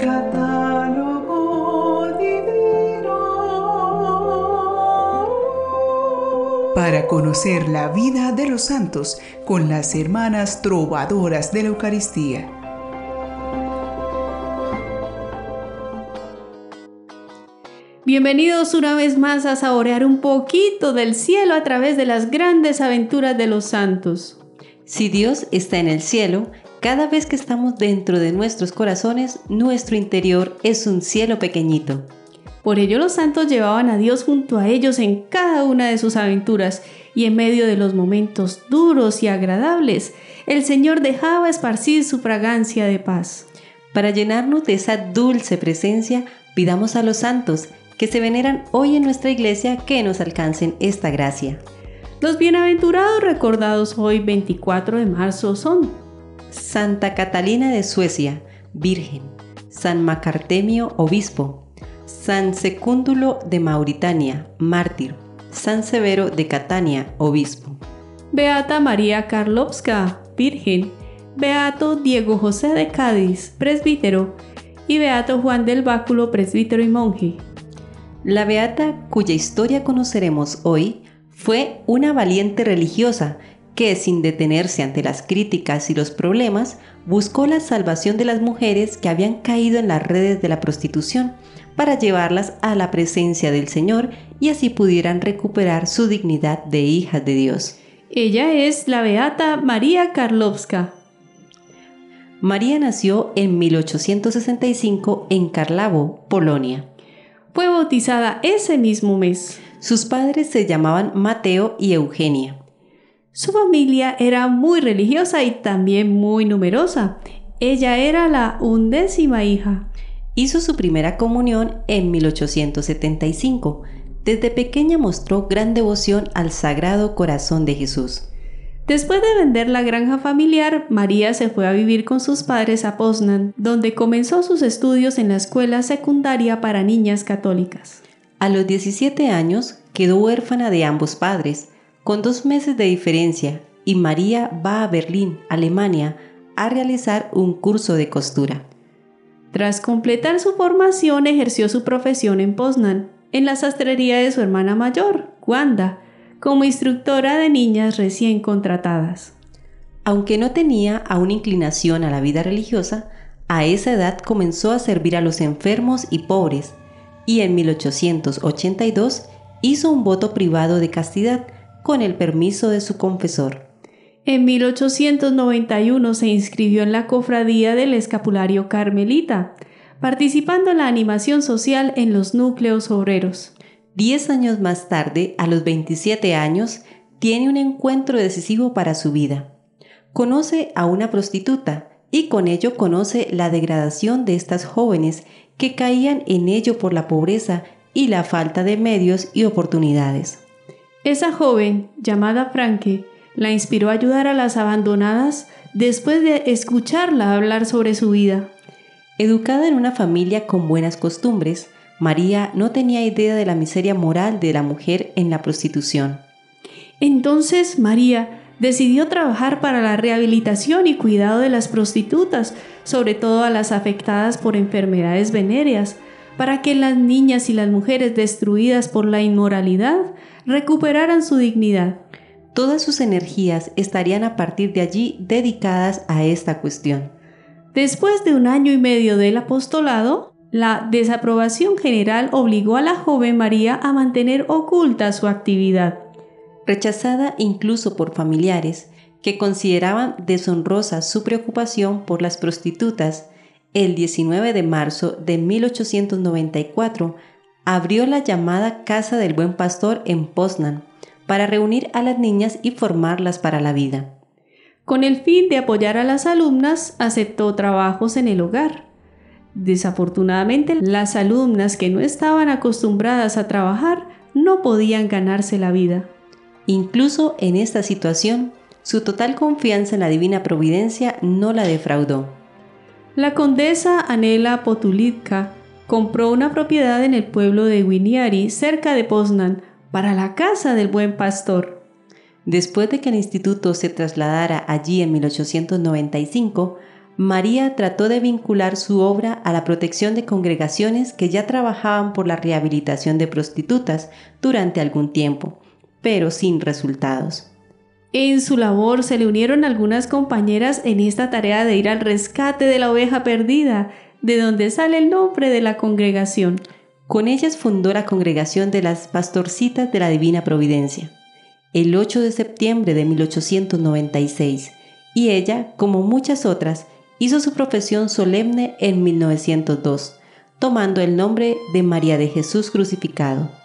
Catálogo divino. Para conocer la vida de los santos con las hermanas trovadoras de la Eucaristía. Bienvenidos una vez más a saborear un poquito del cielo a través de las grandes aventuras de los santos. Si Dios está en el cielo, cada vez que estamos dentro de nuestros corazones, nuestro interior es un cielo pequeñito. Por ello los santos llevaban a Dios junto a ellos en cada una de sus aventuras y en medio de los momentos duros y agradables, el Señor dejaba esparcir su fragancia de paz. Para llenarnos de esa dulce presencia, pidamos a los santos que se veneran hoy en nuestra iglesia que nos alcancen esta gracia. Los bienaventurados recordados hoy 24 de marzo son Santa Catalina de Suecia, Virgen, San Macartemio, Obispo, San Secúndulo de Mauritania, Mártir, San Severo de Catania, Obispo. Beata María Karlovska, Virgen, Beato Diego José de Cádiz, presbítero, y Beato Juan del Báculo, presbítero y monje. La beata cuya historia conoceremos hoy fue una valiente religiosa que, sin detenerse ante las críticas y los problemas, buscó la salvación de las mujeres que habían caído en las redes de la prostitución para llevarlas a la presencia del Señor y así pudieran recuperar su dignidad de hijas de Dios. Ella es la beata María Karlovska. María nació en 1865 en Karlavo, Polonia. Fue bautizada ese mismo mes. Sus padres se llamaban Mateo y Eugenia. Su familia era muy religiosa y también muy numerosa. Ella era la undécima hija. Hizo su primera comunión en 1875. Desde pequeña mostró gran devoción al Sagrado Corazón de Jesús. Después de vender la granja familiar, María se fue a vivir con sus padres a Poznan, donde comenzó sus estudios en la escuela secundaria para niñas católicas. A los 17 años quedó huérfana de ambos padres, con dos meses de diferencia, y María va a Berlín, Alemania, a realizar un curso de costura. Tras completar su formación, ejerció su profesión en Poznan, en la sastrería de su hermana mayor, Wanda, como instructora de niñas recién contratadas. Aunque no tenía aún inclinación a la vida religiosa, a esa edad comenzó a servir a los enfermos y pobres, y en 1882 hizo un voto privado de castidad con el permiso de su confesor. En 1891 se inscribió en la cofradía del escapulario carmelita, participando en la animación social en los núcleos obreros. Diez años más tarde, a los 27 años, tiene un encuentro decisivo para su vida. Conoce a una prostituta y con ello conoce la degradación de estas jóvenes que caían en ello por la pobreza y la falta de medios y oportunidades. Esa joven, llamada Franke, la inspiró a ayudar a las abandonadas después de escucharla hablar sobre su vida. Educada en una familia con buenas costumbres, María no tenía idea de la miseria moral de la mujer en la prostitución. Entonces María decidió trabajar para la rehabilitación y cuidado de las prostitutas, sobre todo a las afectadas por enfermedades venéreas, para que las niñas y las mujeres destruidas por la inmoralidad recuperaran su dignidad. Todas sus energías estarían a partir de allí dedicadas a esta cuestión. Después de un año y medio del apostolado, la desaprobación general obligó a la joven María a mantener oculta su actividad. Rechazada incluso por familiares, que consideraban deshonrosa su preocupación por las prostitutas, el 19 de marzo de 1894 abrió la llamada Casa del Buen Pastor en Poznan para reunir a las niñas y formarlas para la vida. Con el fin de apoyar a las alumnas, aceptó trabajos en el hogar. Desafortunadamente, las alumnas que no estaban acostumbradas a trabajar no podían ganarse la vida. Incluso en esta situación, su total confianza en la divina providencia no la defraudó. La condesa Anela Potulitka compró una propiedad en el pueblo de Winiari, cerca de Poznan, para la casa del buen pastor. Después de que el instituto se trasladara allí en 1895, María trató de vincular su obra a la protección de congregaciones que ya trabajaban por la rehabilitación de prostitutas durante algún tiempo, pero sin resultados. En su labor se le unieron algunas compañeras en esta tarea de ir al rescate de la oveja perdida, de donde sale el nombre de la congregación. Con ellas fundó la congregación de las Pastorcitas de la Divina Providencia, el 8 de septiembre de 1896, y ella, como muchas otras, hizo su profesión solemne en 1902, tomando el nombre de María de Jesús crucificado.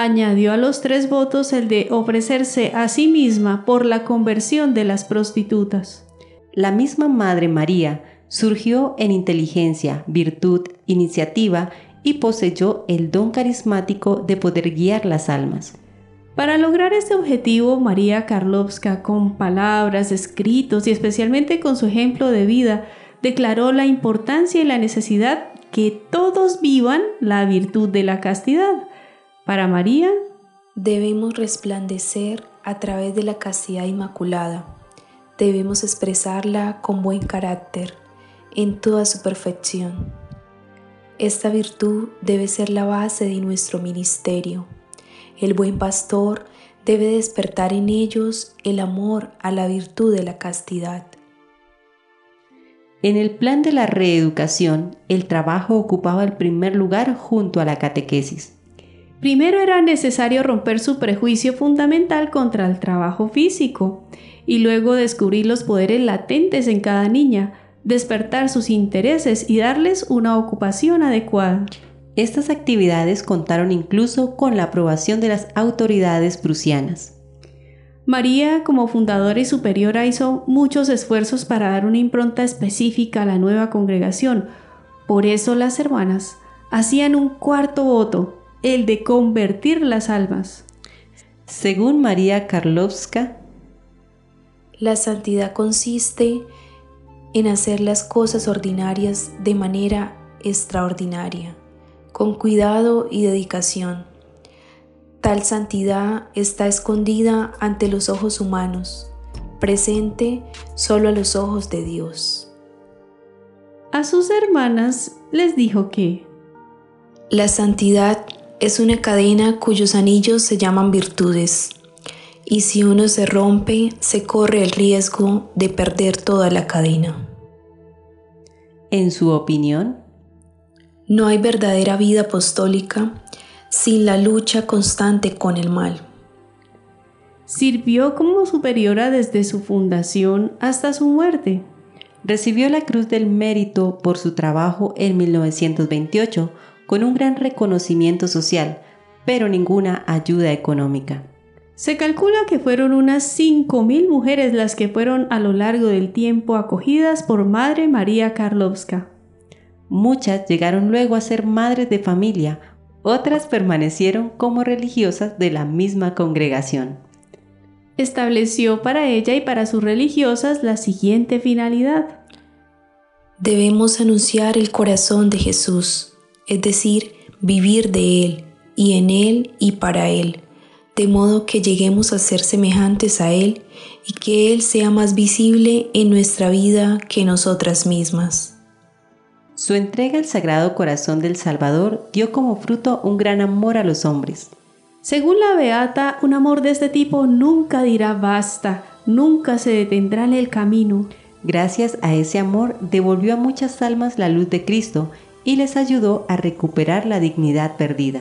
Añadió a los tres votos el de ofrecerse a sí misma por la conversión de las prostitutas. La misma Madre María surgió en inteligencia, virtud, iniciativa y poseyó el don carismático de poder guiar las almas. Para lograr este objetivo, María Karlovska, con palabras, escritos y especialmente con su ejemplo de vida, declaró la importancia y la necesidad que todos vivan la virtud de la castidad. Para María, debemos resplandecer a través de la castidad inmaculada. Debemos expresarla con buen carácter, en toda su perfección. Esta virtud debe ser la base de nuestro ministerio el buen pastor debe despertar en ellos el amor a la virtud de la castidad. En el plan de la reeducación, el trabajo ocupaba el primer lugar junto a la catequesis. Primero era necesario romper su prejuicio fundamental contra el trabajo físico y luego descubrir los poderes latentes en cada niña, despertar sus intereses y darles una ocupación adecuada. Estas actividades contaron incluso con la aprobación de las autoridades prusianas. María, como fundadora y superiora, hizo muchos esfuerzos para dar una impronta específica a la nueva congregación. Por eso las hermanas hacían un cuarto voto, el de convertir las almas. Según María Karlovska, la santidad consiste en hacer las cosas ordinarias de manera extraordinaria con cuidado y dedicación. Tal santidad está escondida ante los ojos humanos, presente solo a los ojos de Dios. A sus hermanas les dijo que la santidad es una cadena cuyos anillos se llaman virtudes, y si uno se rompe, se corre el riesgo de perder toda la cadena. En su opinión, no hay verdadera vida apostólica sin la lucha constante con el mal. Sirvió como superiora desde su fundación hasta su muerte. Recibió la Cruz del Mérito por su trabajo en 1928 con un gran reconocimiento social, pero ninguna ayuda económica. Se calcula que fueron unas 5.000 mujeres las que fueron a lo largo del tiempo acogidas por Madre María Karlovska. Muchas llegaron luego a ser madres de familia, otras permanecieron como religiosas de la misma congregación. Estableció para ella y para sus religiosas la siguiente finalidad. Debemos anunciar el corazón de Jesús, es decir, vivir de Él, y en Él y para Él, de modo que lleguemos a ser semejantes a Él y que Él sea más visible en nuestra vida que nosotras mismas. Su entrega al Sagrado Corazón del Salvador dio como fruto un gran amor a los hombres. Según la Beata, un amor de este tipo nunca dirá basta, nunca se detendrá en el camino. Gracias a ese amor devolvió a muchas almas la luz de Cristo y les ayudó a recuperar la dignidad perdida.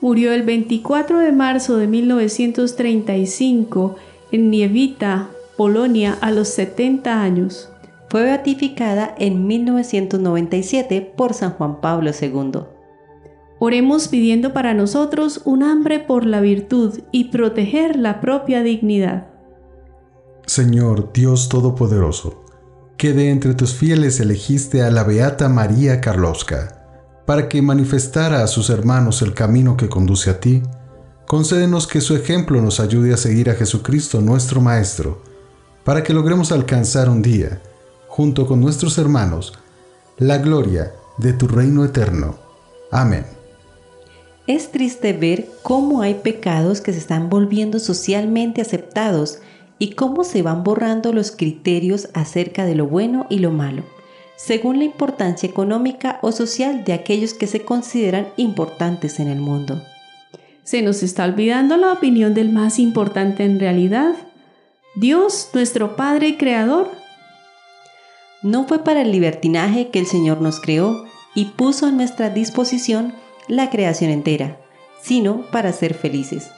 Murió el 24 de marzo de 1935 en Niewita, Polonia, a los 70 años fue beatificada en 1997 por San Juan Pablo II. Oremos pidiendo para nosotros un hambre por la virtud y proteger la propia dignidad. Señor Dios Todopoderoso, que de entre tus fieles elegiste a la Beata María Karlovska, para que manifestara a sus hermanos el camino que conduce a ti, concédenos que su ejemplo nos ayude a seguir a Jesucristo nuestro Maestro, para que logremos alcanzar un día, junto con nuestros hermanos, la gloria de tu reino eterno. Amén. Es triste ver cómo hay pecados que se están volviendo socialmente aceptados y cómo se van borrando los criterios acerca de lo bueno y lo malo, según la importancia económica o social de aquellos que se consideran importantes en el mundo. Se nos está olvidando la opinión del más importante en realidad, Dios, nuestro Padre y Creador. No fue para el libertinaje que el Señor nos creó y puso a nuestra disposición la creación entera, sino para ser felices.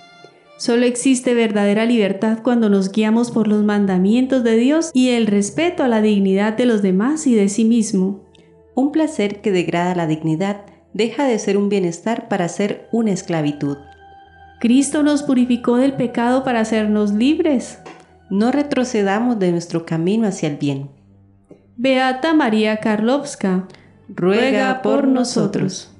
Solo existe verdadera libertad cuando nos guiamos por los mandamientos de Dios y el respeto a la dignidad de los demás y de sí mismo. Un placer que degrada la dignidad deja de ser un bienestar para ser una esclavitud. Cristo nos purificó del pecado para hacernos libres. No retrocedamos de nuestro camino hacia el bien. Beata María Karlovska, ruega por nosotros.